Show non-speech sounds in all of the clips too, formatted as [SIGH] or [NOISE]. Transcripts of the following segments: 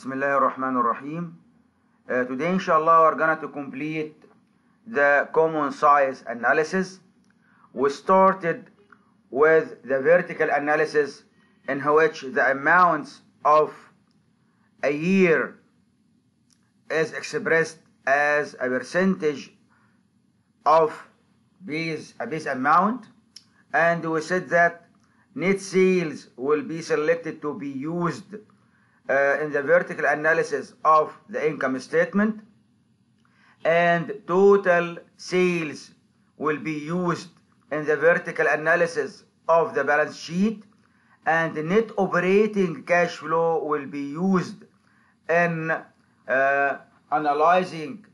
Bismillah ar-Rahman ar-Rahim. Uh, today, inshallah, we're going to complete the common size analysis. We started with the vertical analysis in which the amounts of a year is expressed as a percentage of base amount. And we said that net sales will be selected to be used uh, in the vertical analysis of the income statement and total sales will be used in the vertical analysis of the balance sheet and net operating cash flow will be used in uh, analyzing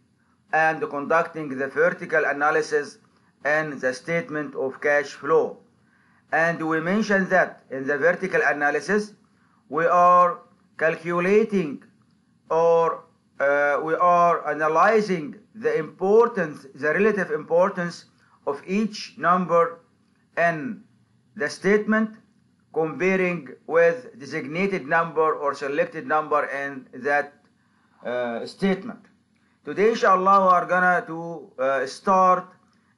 and conducting the vertical analysis and the statement of cash flow. And we mentioned that in the vertical analysis, we are calculating or uh, we are analyzing the importance, the relative importance of each number in the statement comparing with designated number or selected number in that uh, statement. Today, inshallah, we are gonna to uh, start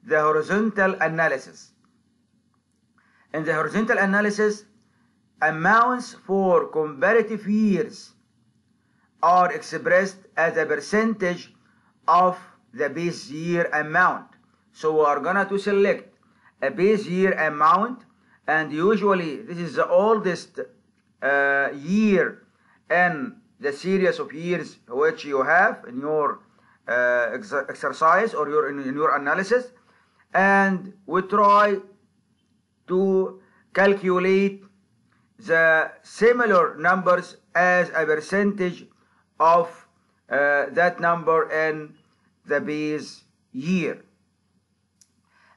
the horizontal analysis. In the horizontal analysis, amounts for comparative years are expressed as a percentage of the base year amount. So we are gonna to select a base year amount and usually this is the oldest uh, year in the series of years which you have in your uh, ex exercise or your in, in your analysis and we try to calculate the similar numbers as a percentage of uh, that number in the base year.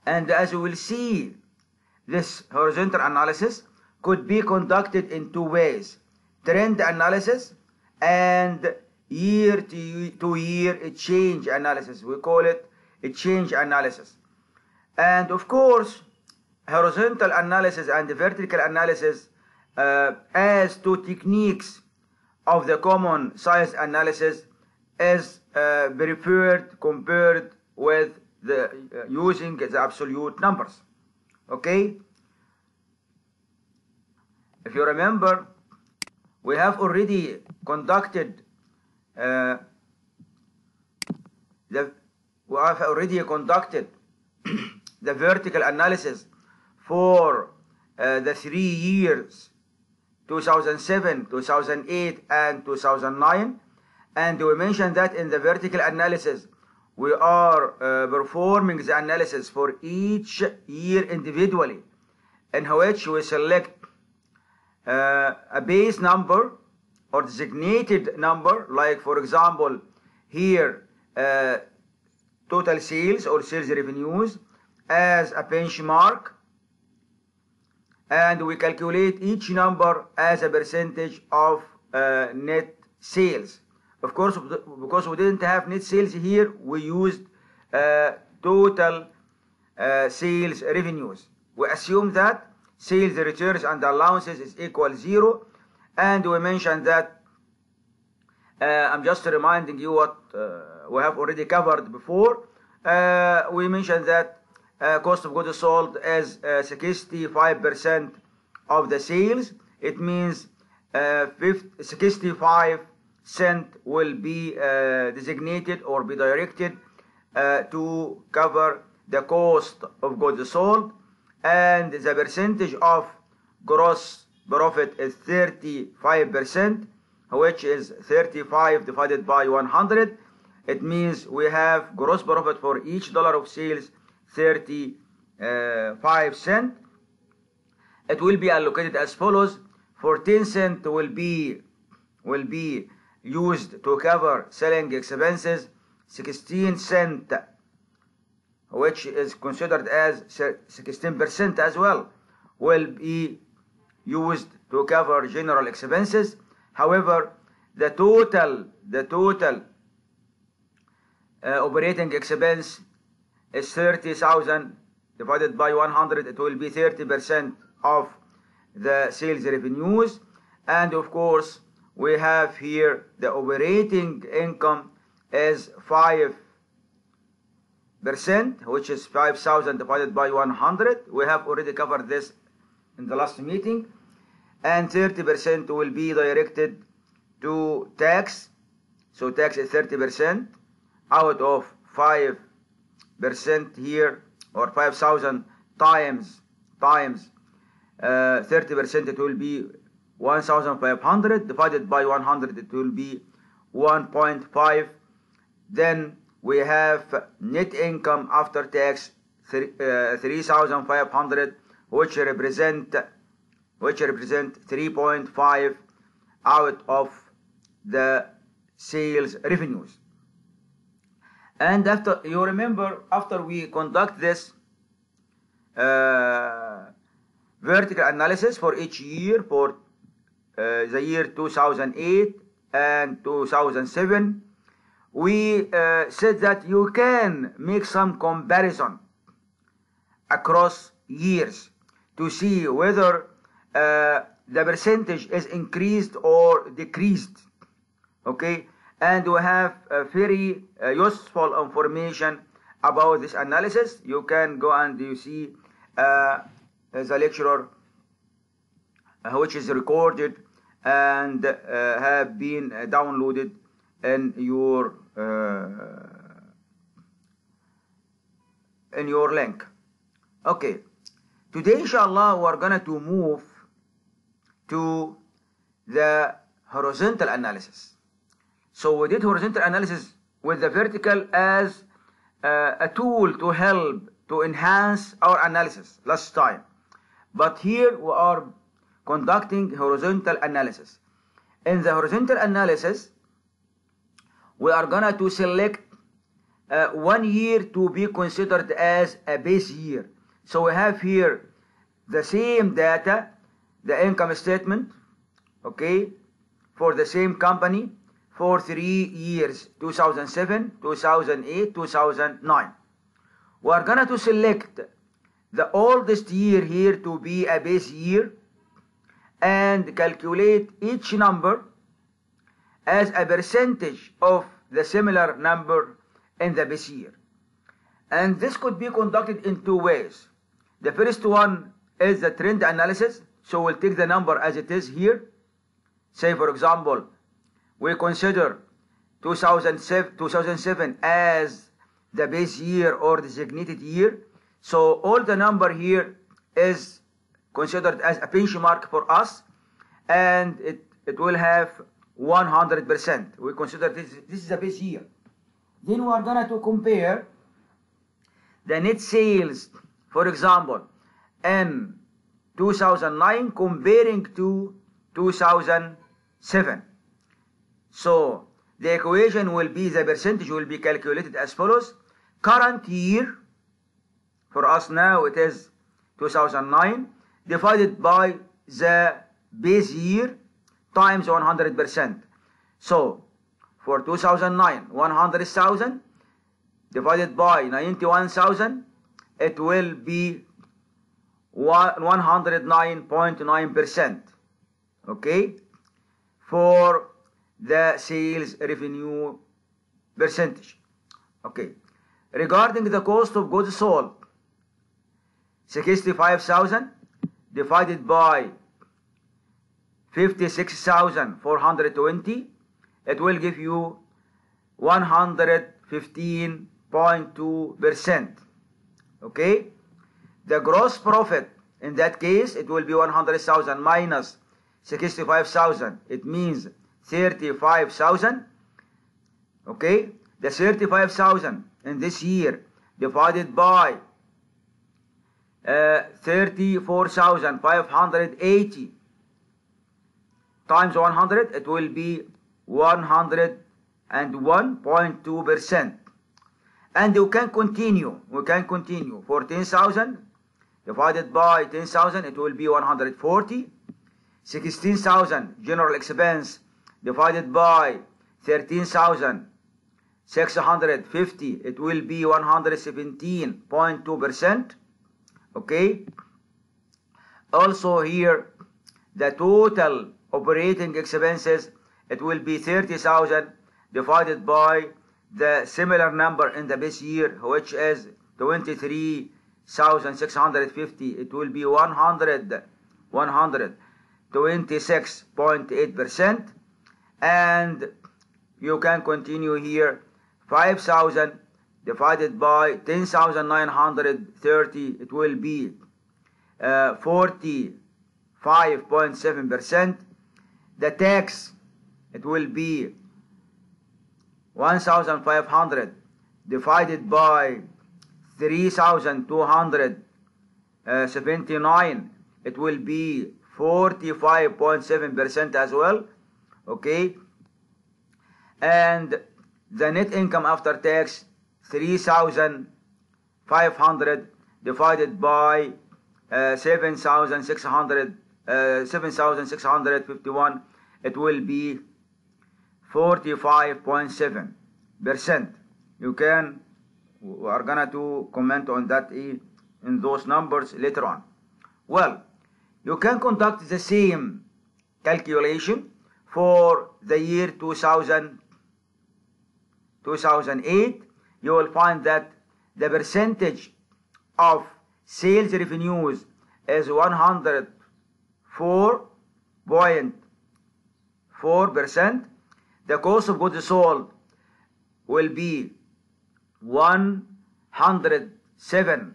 And as we will see, this horizontal analysis could be conducted in two ways. Trend analysis and year to year change analysis. We call it a change analysis. And of course, horizontal analysis and vertical analysis uh, as to techniques of the common size analysis is uh, preferred compared with the uh, using the absolute numbers. Okay? If you remember we have already conducted uh, the we have already conducted [CLEARS THROAT] the vertical analysis for uh, the three years 2007, 2008, and 2009. And we mentioned that in the vertical analysis, we are uh, performing the analysis for each year individually, in which we select uh, a base number or designated number, like for example, here, uh, total sales or sales revenues as a benchmark and we calculate each number as a percentage of uh, net sales. Of course, because we didn't have net sales here, we used uh, total uh, sales revenues. We assume that sales returns and allowances is equal zero, and we mentioned that uh, I'm just reminding you what uh, we have already covered before. Uh, we mentioned that uh, cost of goods sold as 65% of the sales. It means uh, 50, 65 cent will be uh, designated or be directed to cover the cost of goods sold and the percentage of gross profit is 35% which is 35 divided by 100 it means we have gross profit for each dollar of sales 35 cent. It will be allocated as follows. 14 cent will be will be used to cover selling expenses. 16 cent, which is considered as 16% as well, will be used to cover general expenses. However, the total the total uh, operating expense is 30,000 divided by 100 it will be 30% of the sales revenues. And of course we have here the operating income is 5 percent which is 5000 divided by 100 we have already covered this in the last meeting. And 30 percent will be directed to tax. So tax is 30 percent out of 5 percent here or 5000 times times uh, 30 percent it will be 1500 divided by 100 it will be 1.5 then we have net income after tax three, uh, 3500 which represent which represent 3.5 out of the sales revenues and after you remember after we conduct this uh, vertical analysis for each year for uh, the year 2008 and 2007 we uh, said that you can make some comparison across years to see whether uh, the percentage is increased or decreased. Okay and we have very uh, useful information about this analysis. You can go and you see uh, the lecturer uh, which is recorded and uh, have been downloaded in your uh, in your link. Okay. Today inshallah we are going to move to the horizontal analysis so we did horizontal analysis with the vertical as uh, a tool to help to enhance our analysis last time. But here we are conducting horizontal analysis. In the horizontal analysis we are gonna to select uh, one year to be considered as a base year. So we have here the same data, the income statement, okay, for the same company for three years, 2007, 2008, 2009. We are gonna to select the oldest year here to be a base year and calculate each number as a percentage of the similar number in the base year. And this could be conducted in two ways. The first one is the trend analysis. So we'll take the number as it is here. Say, for example, we consider 2007, 2007 as the base year or designated year. So all the number here is considered as a benchmark for us and it, it will have 100%. We consider this, this is a base year. Then we are going to compare the net sales, for example, in 2009 comparing to 2007. So the equation will be, the percentage will be calculated as follows. Current year, for us now it is 2009, divided by the base year times 100%. So, for 2009, 100,000 divided by 91,000, it will be 109.9%. Okay? For the sales revenue percentage. Okay. Regarding the cost of goods sold, 65,000 divided by 56,420, it will give you 115.2%. Okay? The gross profit, in that case, it will be 100,000 minus 65,000. It means 35,000. Okay? The 35,000 in this year divided by uh, 34,580 times 100 it will be 101.2% and you can continue we can continue 14,000 divided by 10,000 it will be 140 16,000 general expense divided by 13,650 it will be 117.2% okay also here the total operating expenses it will be 30,000 divided by the similar number in the base year, which is 23,650. It will be 100, 126.8%. And you can continue here 5,000 divided by 10,930. It will be uh, 45.7%. The tax, it will be 1,500 divided by 3,279. It will be 45.7% as well. Okay. And the net income after tax 3,500 divided by uh, 7,600 uh, 7,651 it will be 45.7 percent. You can we are gonna to comment on that in those numbers later on. Well you can conduct the same calculation for the year 2000 2008 you will find that the percentage of sales revenues is 104.4 percent. The cost of goods sold will be 107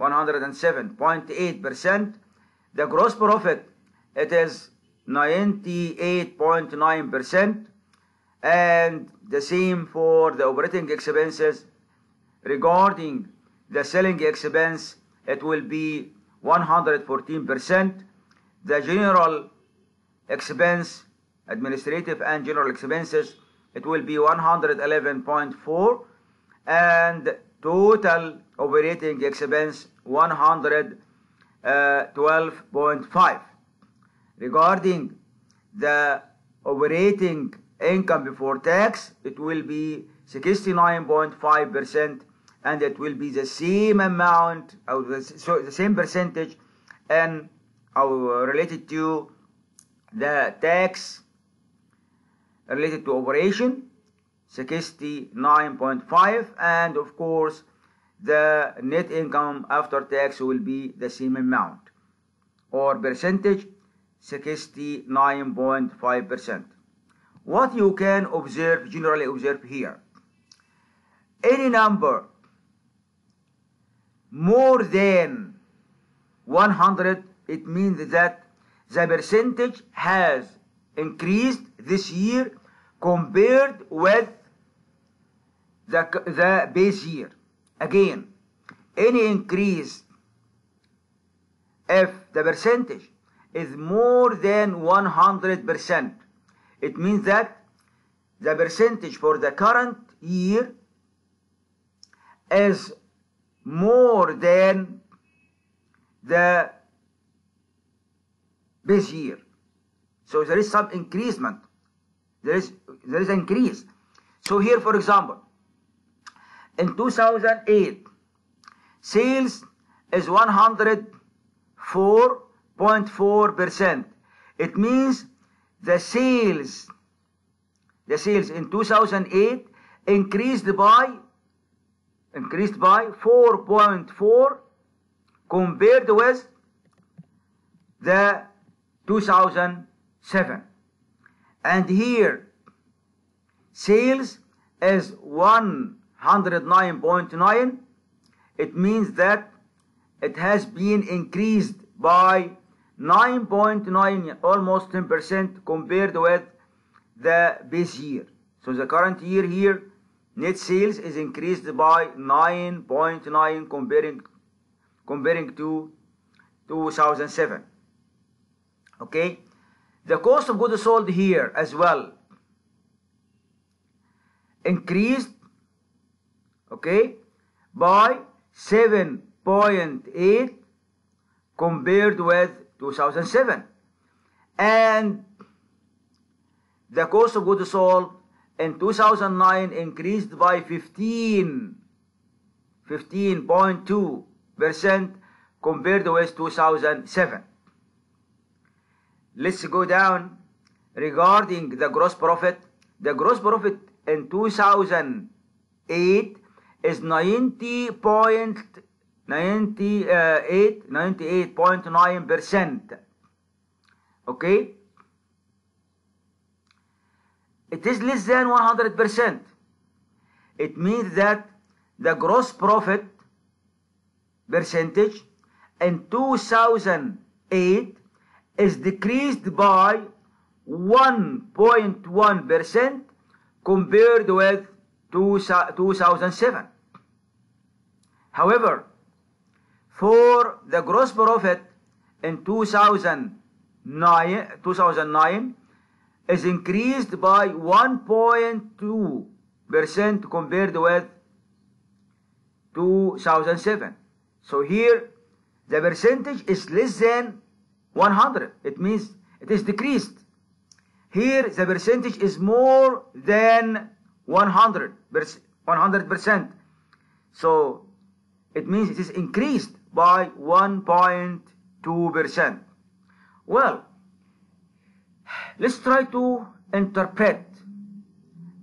107.8 percent. The gross profit it is 98.9 percent and the same for the operating expenses. Regarding the selling expense it will be 114 percent. The general expense administrative and general expenses it will be 111.4 and total operating expense 112.5 regarding the operating income before tax it will be 69.5 percent and it will be the same amount the, so the same percentage and uh, related to the tax related to operation 69.5 and of course the net income after tax will be the same amount or percentage 69.5 percent. What you can observe generally observe here any number more than 100 it means that the percentage has increased this year compared with the, the base year. Again any increase if the percentage is more than 100%. It means that the percentage for the current year is more than the this year. So there is some increasement. There is there is increase. So here, for example, in 2008, sales is 104 0.4%. It means the sales, the sales in 2008 increased by increased by 4.4 compared with the 2007 and here sales is 109.9 it means that it has been increased by 9.9 almost 10% compared with the base year. So the current year here net sales is increased by 9.9 comparing comparing to 2007 okay? The cost of goods sold here as well increased okay by 7.8 compared with 2007 and the cost of goods sold in 2009 increased by 15 15.2 percent compared with 2007 let's go down regarding the gross profit, the gross profit in 2008 is 90.98 uh, 98.9%. Okay? It is less than 100%. It means that the gross profit percentage in 2008 is decreased by 1.1% compared with 2007. However, for the gross profit in 2009, 2009 is increased by 1.2% compared with 2007. So here the percentage is less than 100. It means it is decreased. Here the percentage is more than 100 100%. So it means it is increased by 1.2%. Well, let's try to interpret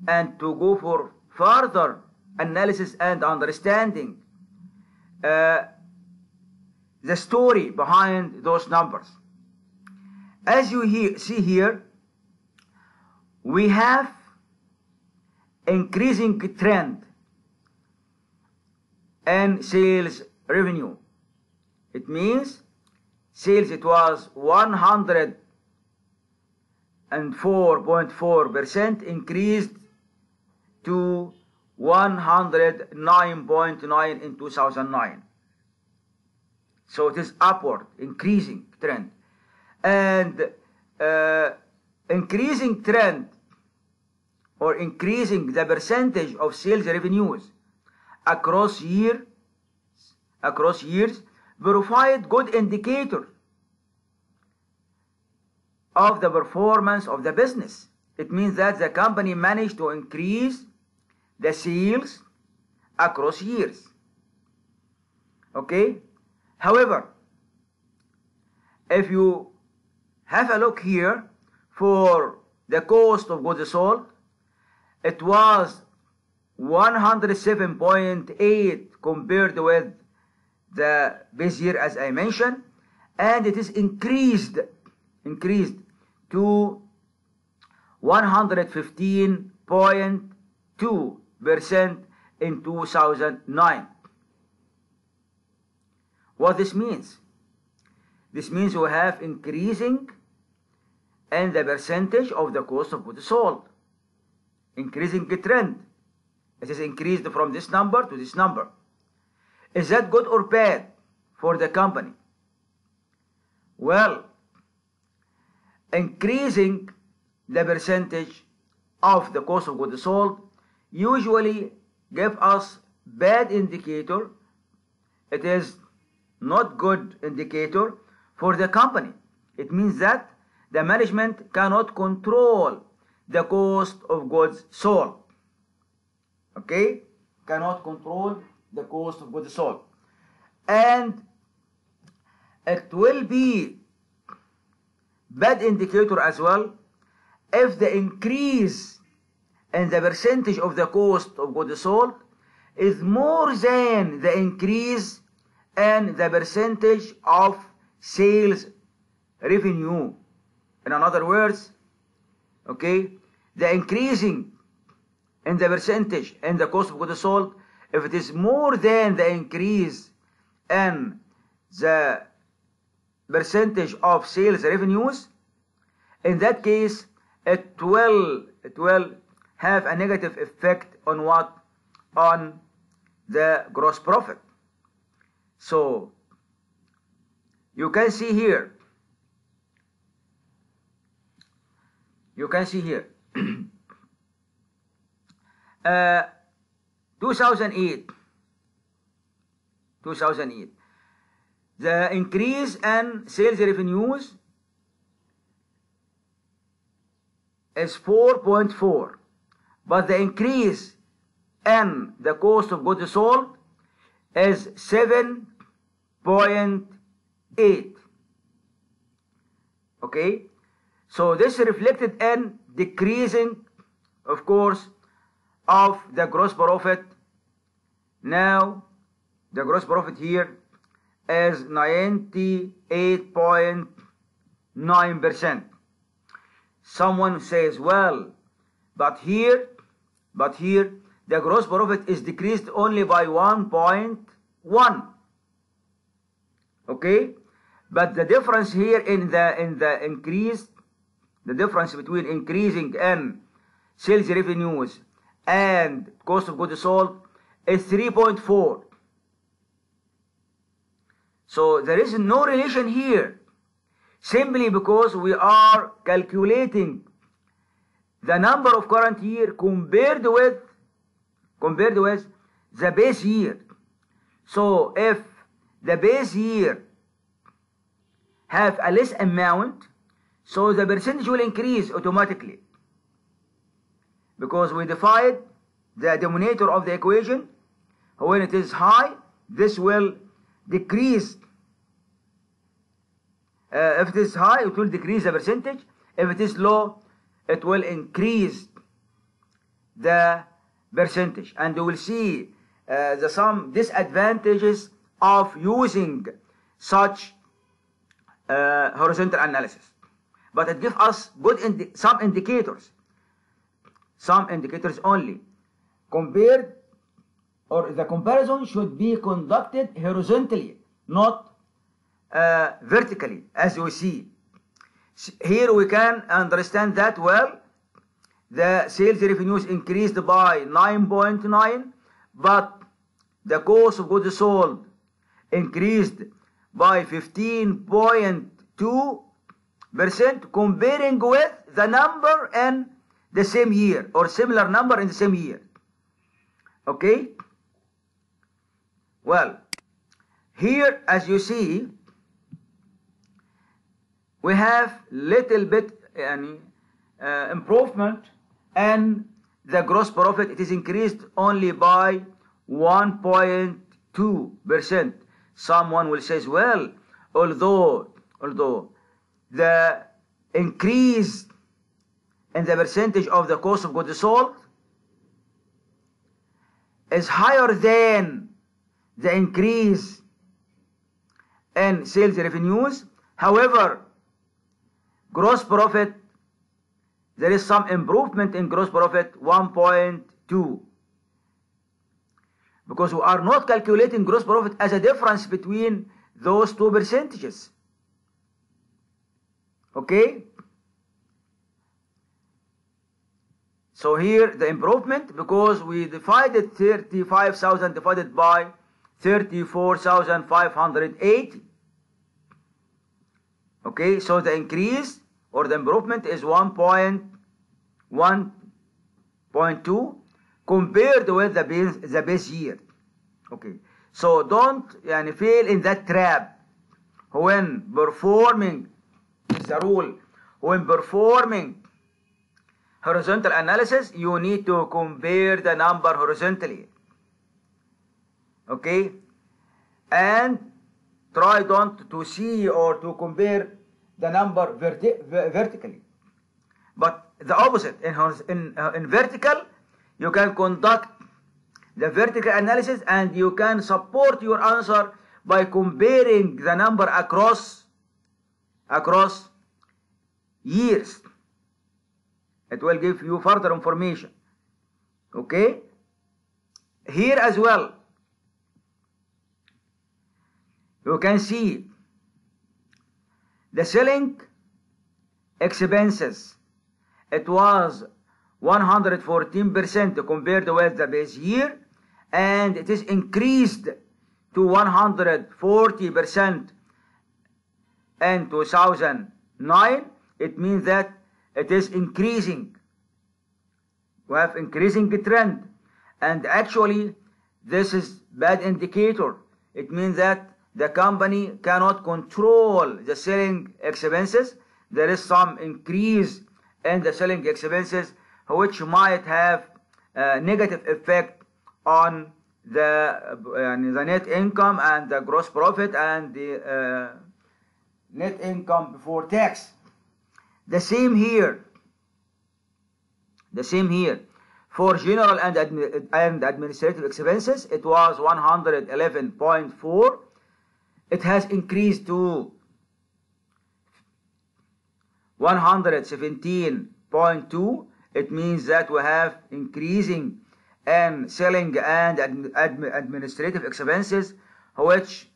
and to go for further analysis and understanding uh, the story behind those numbers. As you he see here, we have increasing trend and sales revenue. It means sales it was 104.4% increased to 109.9 in 2009. So it is upward, increasing trend. And uh, increasing trend or increasing the percentage of sales revenues across year across years provide good indicator of the performance of the business. It means that the company managed to increase the sales across years. Okay? However, if you have a look here for the cost of goods sold, it was 107.8 compared with the base year as I mentioned, and it is increased increased to 115.2 percent in 2009. What this means? This means we have increasing and the percentage of the cost of goods sold. Increasing trend. It is increased from this number to this number. Is that good or bad for the company? Well, increasing the percentage of the cost of goods sold usually give us bad indicator. It is not good indicator for the company. It means that the management cannot control the cost of goods sold. Okay? Cannot control the cost of goods sold. And it will be bad indicator as well if the increase in the percentage of the cost of goods sold is more than the increase in the percentage of sales revenue. In other words, okay, the increasing in the percentage in the cost of goods sold, if it is more than the increase in the percentage of sales revenues, in that case, it will, it will have a negative effect on what? On the gross profit. So, you can see here, you can see here, [CLEARS THROAT] uh, 2008, 2008, the increase in sales revenues is 4.4 but the increase in the cost of goods sold is 7.8 okay? So this reflected in decreasing, of course, of the gross profit. Now, the gross profit here is 98.9%. Someone says, well, but here, but here, the gross profit is decreased only by 1.1. Okay? But the difference here in the in the increase, the difference between increasing in sales revenues and cost of goods sold is 3.4. So there is no relation here, simply because we are calculating the number of current year compared with compared with the base year. So if the base year have a less amount, so the percentage will increase automatically. Because we divide the denominator of the equation, when it is high, this will decrease. Uh, if it is high, it will decrease the percentage. If it is low, it will increase the percentage. And you will see uh, the some disadvantages of using such uh, horizontal analysis. But it gives us good indi some indicators, some indicators only. Compared, or the comparison should be conducted horizontally, not uh, vertically, as you see. Here we can understand that well. The sales revenues increased by 9.9, but the cost of goods sold increased by 15.2 percent comparing with the number in the same year or similar number in the same year okay well, here as you see, we have little bit any uh, improvement and the gross profit it is increased only by 1.2%. Someone will say, well, although although the increase in the percentage of the cost of goods sold is higher than the increase in sales revenues however gross profit there is some improvement in gross profit 1.2 because we are not calculating gross profit as a difference between those two percentages. Okay? So here the improvement because we divided 35,000 divided by 34,508. Okay, so the increase or the improvement is 1.1.2 compared with the base, the base year. Okay, so don't yani, fail in that trap when performing is the rule. When performing horizontal analysis, you need to compare the number horizontally okay? And try don't to see or to compare the number verti vertically. But the opposite in, in, uh, in vertical you can conduct the vertical analysis and you can support your answer by comparing the number across across years. It will give you further information. Okay? Here as well you can see the selling expenses. It was 114% compared with the base year and it is increased to 140% in 2009 it means that it is increasing. We have increasing trend. And actually this is bad indicator. It means that the company cannot control the selling expenses there is some increase in the selling expenses which might have a negative effect on the uh, the net income and the gross profit and the uh, net income before tax The same here. The same here. For general and, admi and administrative expenses, it was 111.4. It has increased to 117.2. It means that we have increasing and selling and ad ad administrative expenses, which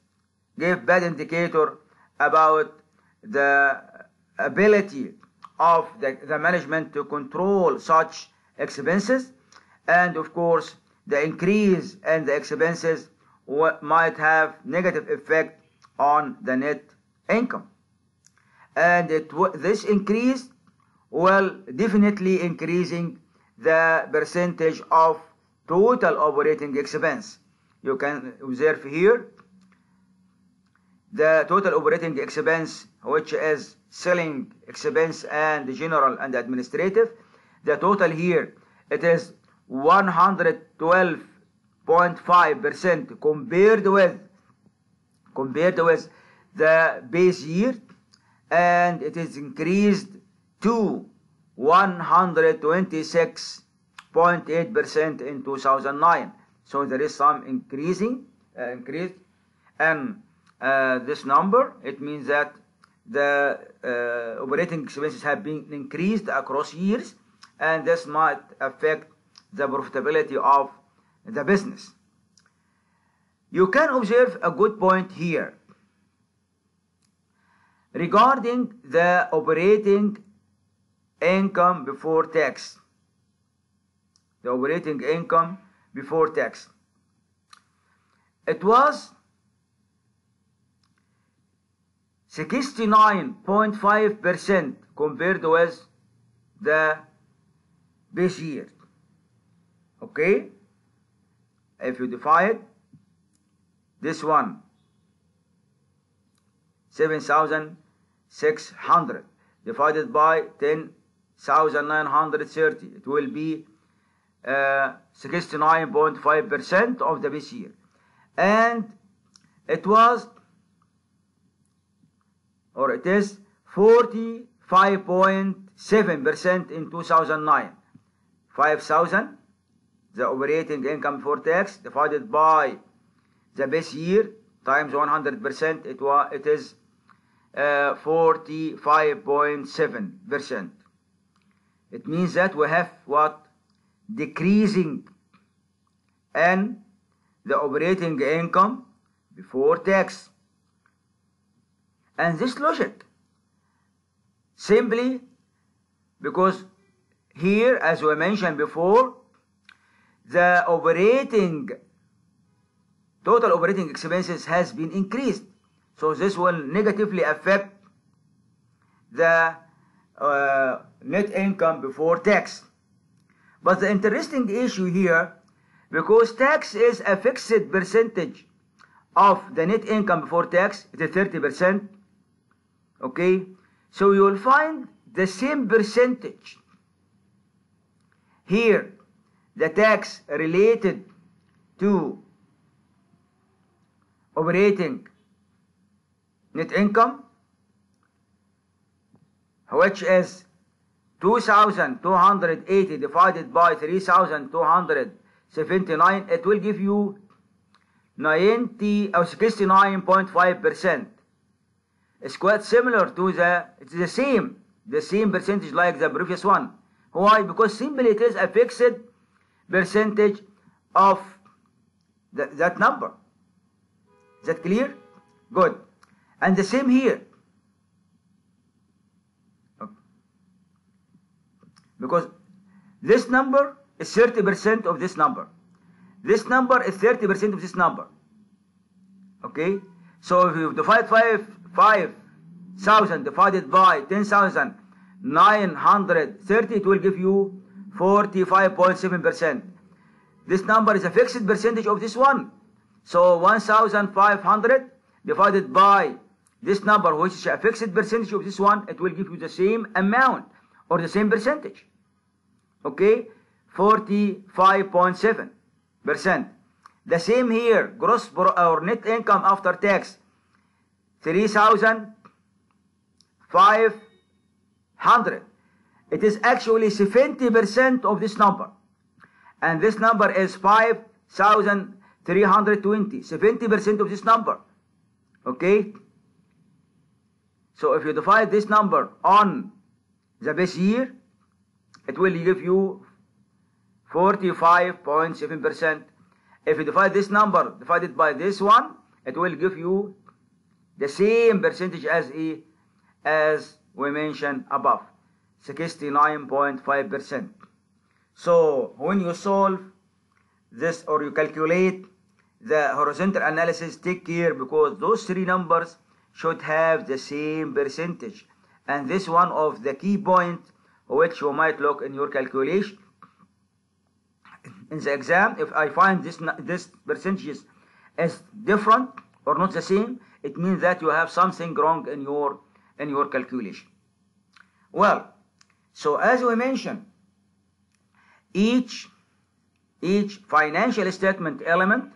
give bad indicator about the ability of the, the management to control such expenses and of course the increase in the expenses might have negative effect on the net income. And it, this increase will definitely increasing the percentage of total operating expense. You can observe here the total operating expense which is selling expense and general and administrative the total here it is 112.5% compared with compared with the base year and it is increased to 126.8% in 2009 so there is some increasing uh, increase and uh, this number it means that the uh, operating expenses have been increased across years and this might affect the profitability of the business. You can observe a good point here regarding the operating income before tax. The operating income before tax. It was 69.5% compared with the base year. Okay? If you divide this one, 7,600 divided by 10,930, it will be 69.5% uh, of the base year. And it was, or it is 45.7% in 2009. 5,000, the operating income for tax, divided by the base year times 100%, it, was, it is 45.7%. Uh, it means that we have what? Decreasing and the operating income before tax. And this logic simply because here, as we mentioned before, the operating, total operating expenses has been increased. So this will negatively affect the uh, net income before tax. But the interesting issue here, because tax is a fixed percentage of the net income before tax, it is 30%. Okay, so you will find the same percentage here, the tax related to operating net income, which is 2,280 divided by 3,279, it will give you 90 uh, or 69.5%. It's quite similar to the, it's the same, the same percentage like the previous one. Why? Because simply it is a fixed percentage of th that number. Is that clear? Good. And the same here. Okay. Because this number is 30% of this number. This number is 30% of this number. Okay? So if you divide 5, 5,000 divided by 10,930, it will give you 45.7%. This number is a fixed percentage of this one. So 1500 divided by this number which is a fixed percentage of this one it will give you the same amount or the same percentage. Okay? 45.7%. The same here, gross or net income after tax, 3,005 100. It is actually 70% of this number. And this number is 5,320. 70% of this number. Okay? So if you divide this number on the base year, it will give you 45.7%. If you divide this number divided by this one, it will give you the same percentage as a, as we mentioned above, 69.5%. So when you solve this or you calculate the horizontal analysis, take care because those three numbers should have the same percentage. And this one of the key points which you might look in your calculation. In the exam, if I find this, this percentages is different or not the same, it means that you have something wrong in your, in your calculation. Well, so as we mentioned, each, each financial statement element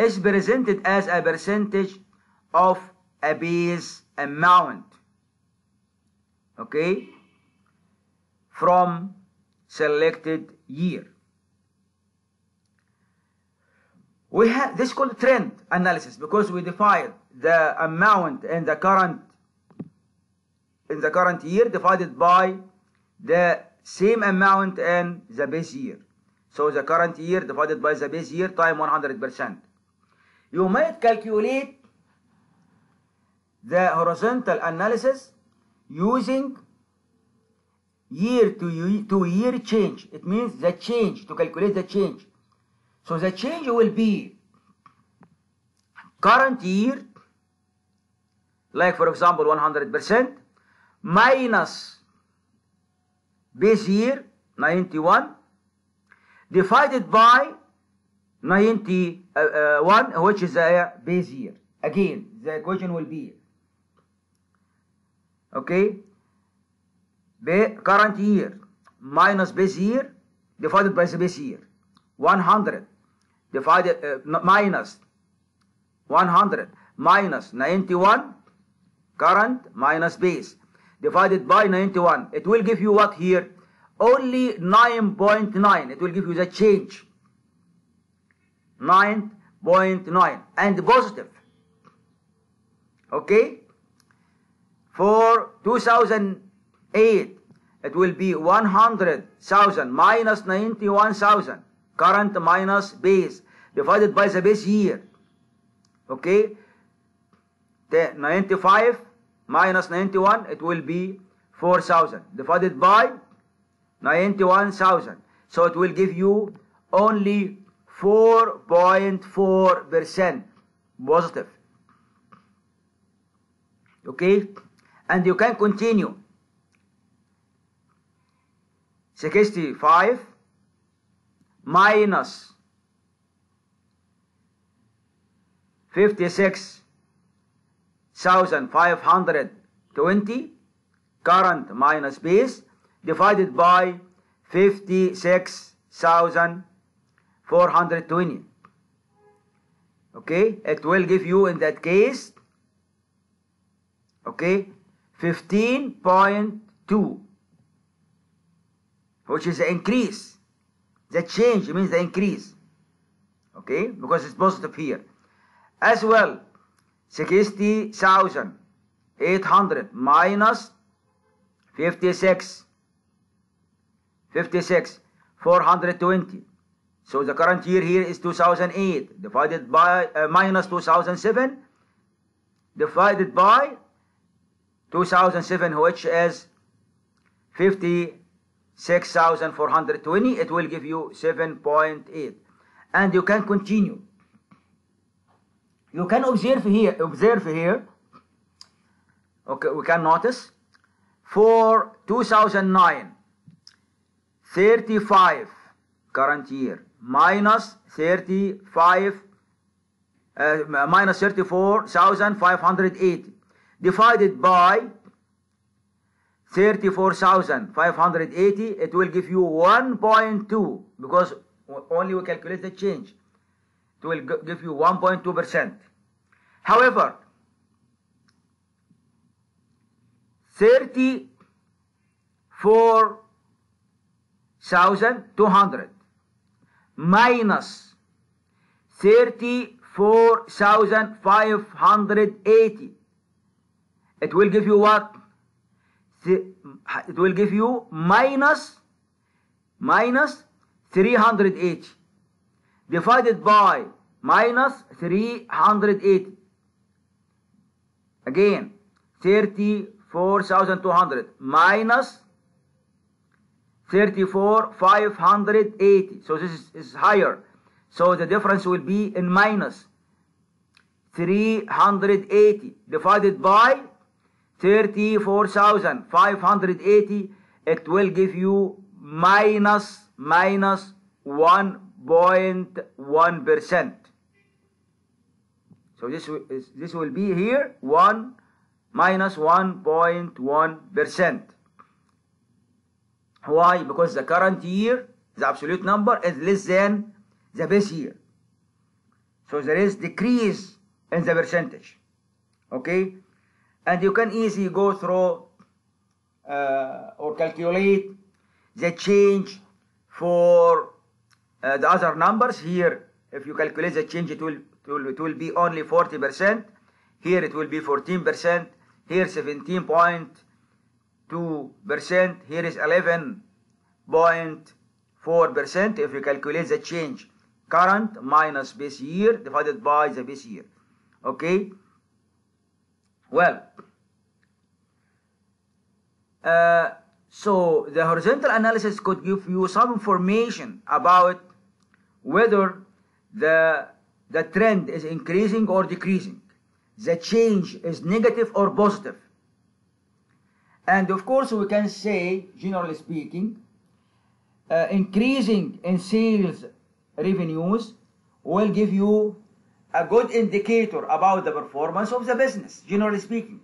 is presented as a percentage of a base amount. Okay? From selected year. We have this called trend analysis because we define the amount in the current in the current year divided by the same amount in the base year. So the current year divided by the base year time 100%. You might calculate the horizontal analysis using year to year, to year change. It means the change, to calculate the change. So the change will be current year, like for example 100%, minus base year 91, divided by 91, which is a base year. Again, the equation will be okay? Current year minus base year divided by the base year 100 divided uh, minus 100 minus 91 current minus base. Divided by 91 it will give you what here? Only 9.9 it will give you the change 9.9 and positive okay for 2008, it will be 100,000 minus 91,000, current minus base, divided by the base year. Okay? The 95 minus 91, it will be 4,000, divided by 91,000. So it will give you only 4.4% positive. Okay? and you can continue 65 minus 56,520 current minus base divided by 56,420 okay? It will give you in that case okay 15.2 which is the increase. The change means the increase. Okay? Because it's positive here. As well 60,800 minus 56 56 420 so the current year here is 2008 divided by uh, minus 2007 divided by 2007 which is 56,420 it will give you 7.8 and you can continue. You can observe here observe here. Okay we can notice. For 2009 35 current year minus 35 uh, minus 34,580 divided by 34,580 it will give you 1.2 because only we calculate the change. It will give you 1.2 percent. However 30 34,200 minus 34,580 it will give you what? It will give you minus minus 380 divided by minus 380 again 34,200 minus 34,580 so this is, is higher. So the difference will be in minus 380 divided by 34,580 it will give you minus minus 1.1 percent. So this is, this will be here 1 minus 1.1 percent why? Because the current year the absolute number is less than the base year. So there is decrease in the percentage. Okay? And you can easily go through uh, or calculate the change for uh, the other numbers here. If you calculate the change it will, it will it will be only 40% here it will be 14% here 17.2% here is 11.4% if you calculate the change current minus base year divided by the base year. Okay? Well uh, so the horizontal analysis could give you some information about whether the the trend is increasing or decreasing. The change is negative or positive and of course we can say generally speaking uh, increasing in sales revenues will give you a good indicator about the performance of the business generally speaking.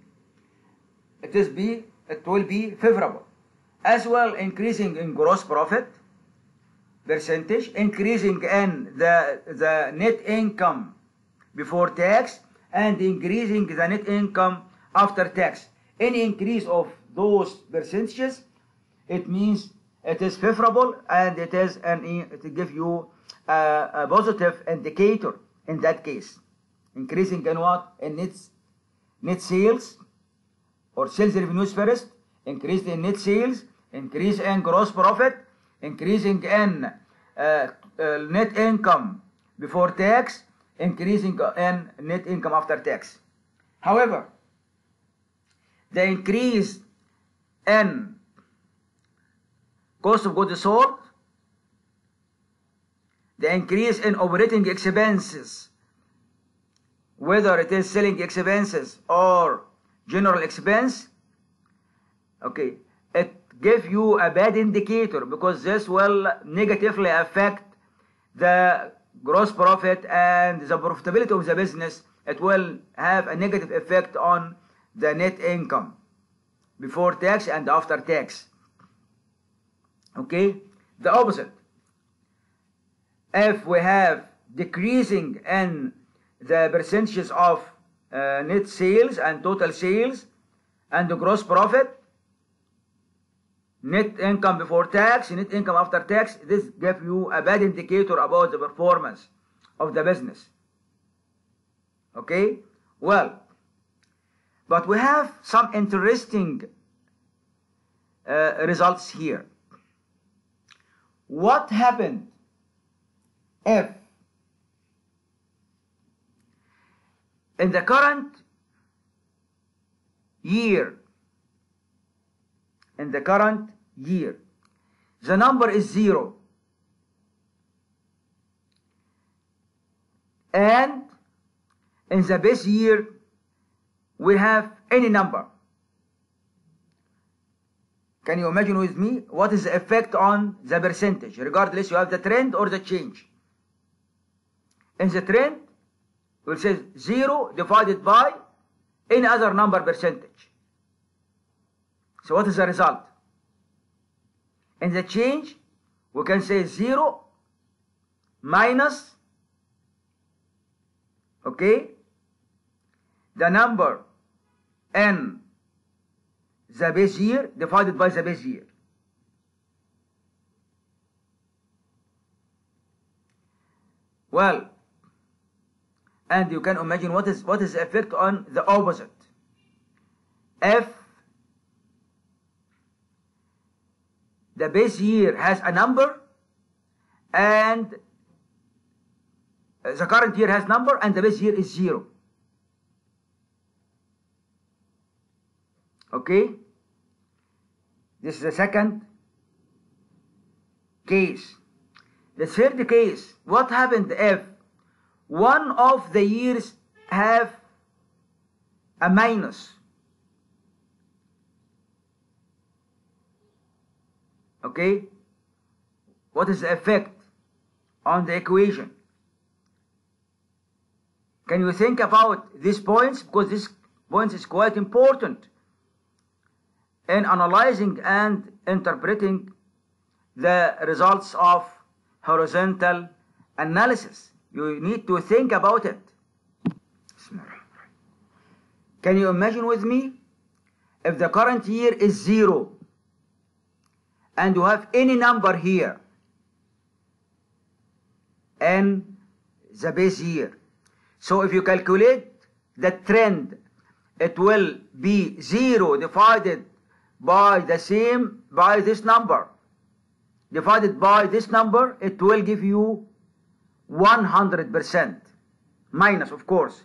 It is be it will be favorable. As well increasing in gross profit percentage increasing in the the net income before tax and increasing the net income after tax. Any increase of those percentages it means it is favorable and it is an it give you a, a positive indicator in that case. Increasing in what? In net net sales or sales revenues first increase in net sales increase in gross profit increasing in uh, uh, net income before tax increasing in net income after tax. However the increase in cost of goods sold the increase in operating expenses whether it is selling expenses or general expense okay it gives you a bad indicator because this will negatively affect the gross profit and the profitability of the business. It will have a negative effect on the net income before tax and after tax. Okay? The opposite. If we have decreasing in the percentages of uh, net sales and total sales and the gross profit net income before tax net income after tax this gives you a bad indicator about the performance of the business. Okay? Well but we have some interesting uh, results here. What happened if in the current year in the current year the number is zero. And in the base year we have any number. Can you imagine with me what is the effect on the percentage? Regardless you have the trend or the change. In the trend we'll say 0 divided by any other number percentage. So what is the result? In the change we can say 0 minus okay the number n the base year divided by the base year. Well, and you can imagine what is what is the effect on the opposite. If the base year has a number and the current year has number and the base year is zero. Okay this is the second case. The third case what happened if one of the years have a minus? Okay what is the effect on the equation? Can you think about these points? Because this points is quite important in analyzing and interpreting the results of horizontal analysis. You need to think about it. Can you imagine with me if the current year is zero and you have any number here in the base year? So if you calculate the trend it will be zero divided by the same by this number divided by this number it will give you 100% minus of course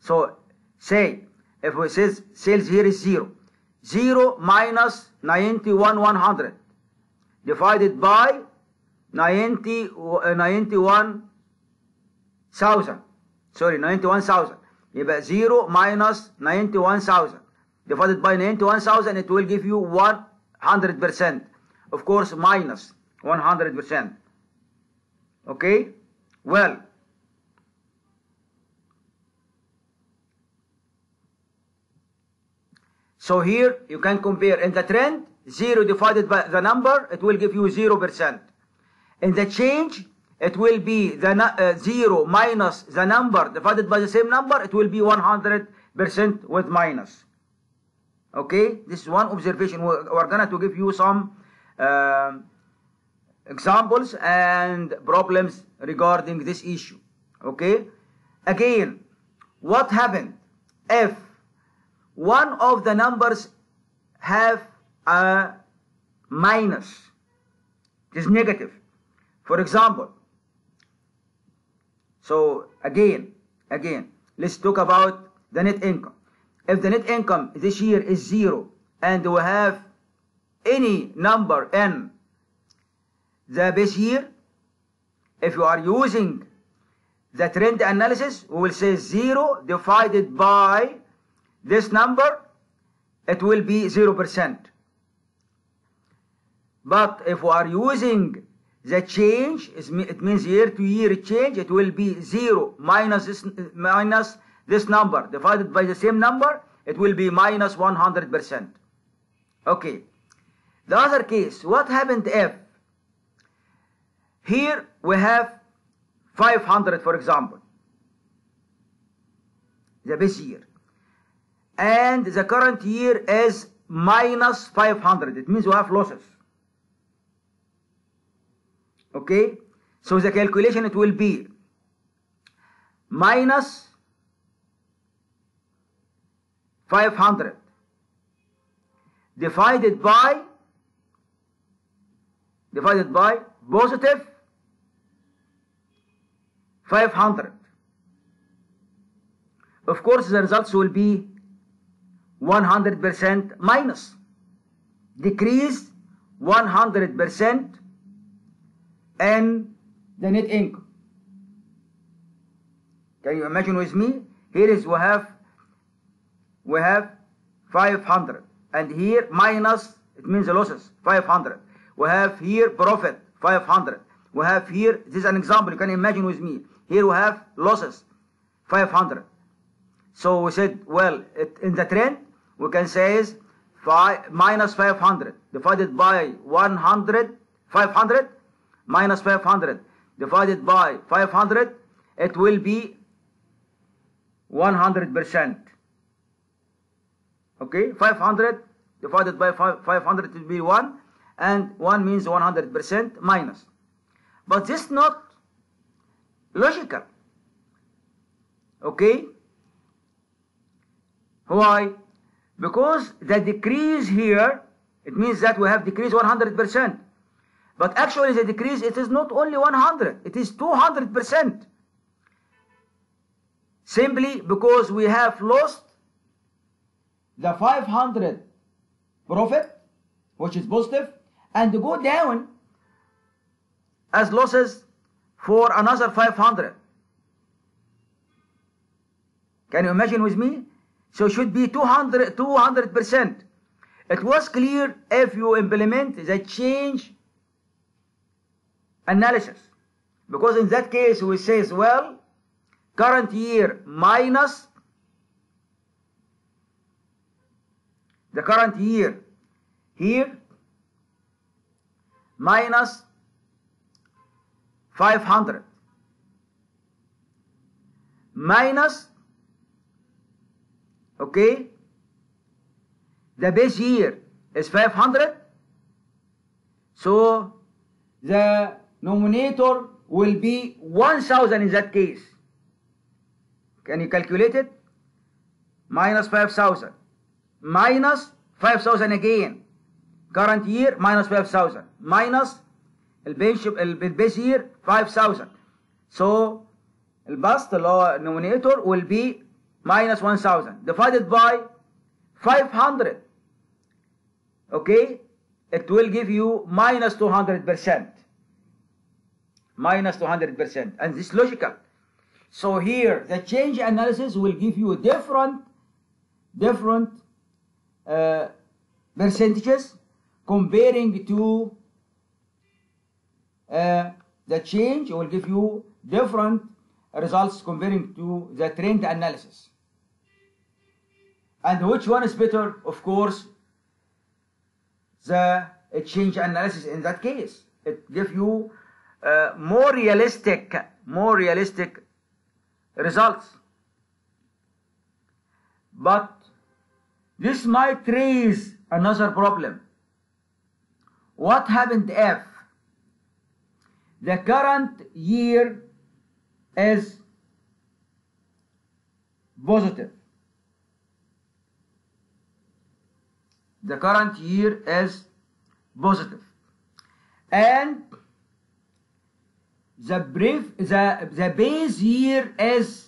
so say if we says sales here is 0 0 minus 91 100 divided by 90 uh, 91,000 sorry 91,000 يبقى 0 minus 91,000 divided by 91,000 it will give you 100% of course minus 100% okay? Well so here you can compare. In the trend 0 divided by the number it will give you 0% in the change it will be the uh, 0 minus the number divided by the same number it will be 100% with minus okay? This is one observation. We're, we're gonna to give you some uh, examples and problems regarding this issue. Okay? Again what happened? If one of the numbers have a minus it is negative. For example so again again let's talk about the net income if the net income this year is zero and we have any number in the base year if you are using the trend analysis we will say 0 divided by this number it will be 0% but if we are using the change it means year to year change it will be 0 minus this minus this number divided by the same number it will be minus 100% okay. The other case what happened if here we have 500 for example? The base year. And the current year is minus 500 it means we have losses. Okay? So the calculation it will be minus 500 divided by divided by positive 500 of course the results will be 100% minus. Decreased 100% in the net income. Can you imagine with me? Here is we have we have 500 and here minus it means losses 500 we have here profit 500 we have here this is an example you can imagine with me. Here we have losses 500 so we said well it, in the trend we can say is 5 minus 500 divided by 100 500 minus 500 divided by 500 it will be 100% okay 500 divided by 500 will be 1 and 1 means 100% minus but this not logical. Okay? Why? Because the decrease here, it means that we have decreased 100%. But actually the decrease, it is not only 100, it is 200%. Simply because we have lost the 500 profit, which is positive, and go down as losses for another 500. Can you imagine with me? So it should be 200, 200%. It was clear if you implement the change analysis. Because in that case we say as well, current year minus the current year here minus 500 minus okay the base year is 500 so the numerator will be 1000 in that case. Can you calculate it? Minus 5000 minus 5000 again current year minus 5000 minus البيش البيس year 5000 so البسط اللي هو numerator will be minus 1000 divided by 500 okay it will give you minus 200% minus 200% and this is logical so here the change analysis will give you different different uh, percentages comparing to uh, the change will give you different results comparing to the trend analysis. And which one is better? Of course, the change analysis in that case. It gives you uh, more realistic, more realistic results. But this might raise another problem. What happened if the current year is positive. The current year is positive. And the brief the, the base year is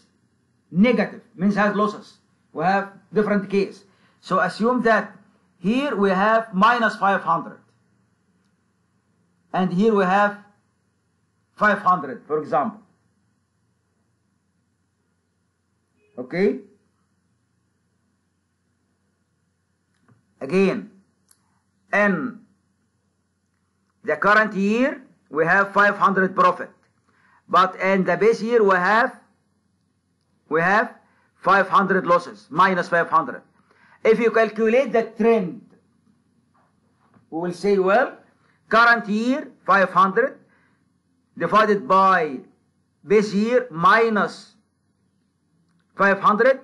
negative, means has losses. We have different case. So assume that here we have minus 500. And here we have 500 for example. Okay? Again in the current year we have 500 profit. But in the base year we have we have 500 losses minus 500 if you calculate the trend we will say well current year 500 divided by base year minus 500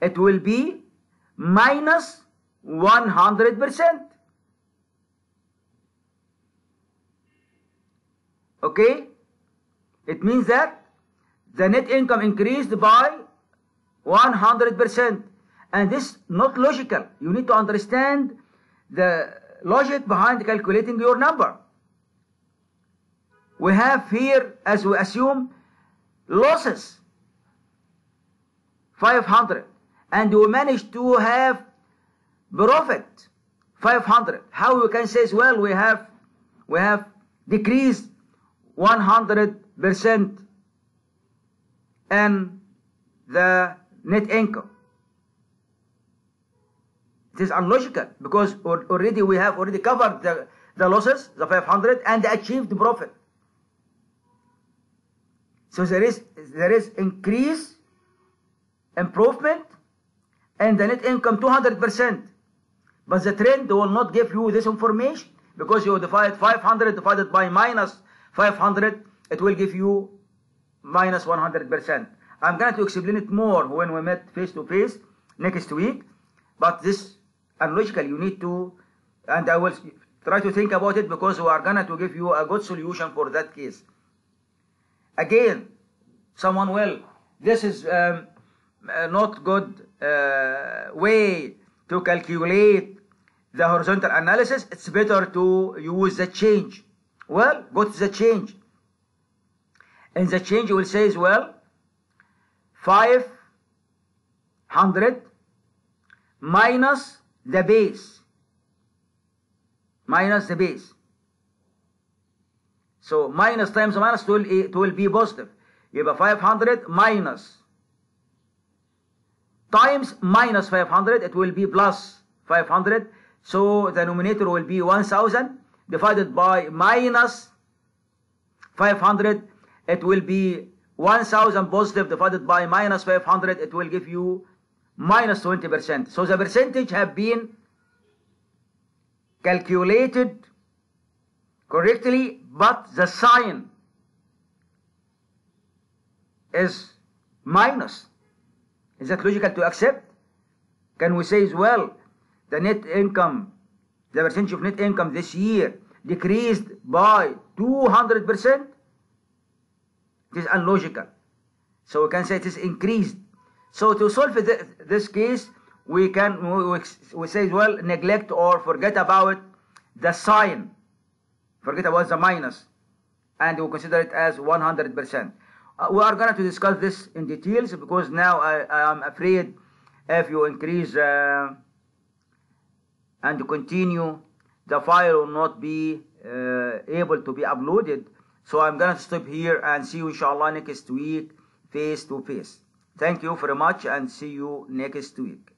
it will be minus 100% okay? It means that the net income increased by 100% and this not logical. You need to understand the logic behind calculating your number. We have here, as we assume, losses. 500 and we manage to have profit. 500 how you can say well we have we have decreased 100% in the net income it is unlogical because already we have already covered the, the losses the 500 and achieved profit so there is there is increase, improvement, and the net income 200%. But the trend will not give you this information because you divide 500 divided by minus 500, it will give you minus 100%. I'm going to explain it more when we meet face to face next week. But this unlogical, you need to, and I will try to think about it because we are going to give you a good solution for that case. again someone will this is um, uh, not good uh, way to calculate the horizontal analysis it's better to use the change well go to the change And the change will say as well 500 minus the base minus the base so minus times minus it will, it will be positive يبقى 500 minus times minus 500 it will be plus 500 so the numerator will be 1000 divided by minus 500 it will be 1000 positive divided by minus 500 it will give you minus 20% so the percentage have been calculated correctly but the sign is minus. Is that logical to accept? Can we say as well the net income the percentage of net income this year decreased by 200% it is unlogical. So we can say it is increased. So to solve this case we can we, we say well neglect or forget about the sign. Forget about the minus. And we consider it as 100% uh, we are going to discuss this in details because now I, I am afraid if you increase uh, and continue the file will not be uh, able to be uploaded so I'm going to stop here and see you inshallah next week face to face. Thank you very much and see you next week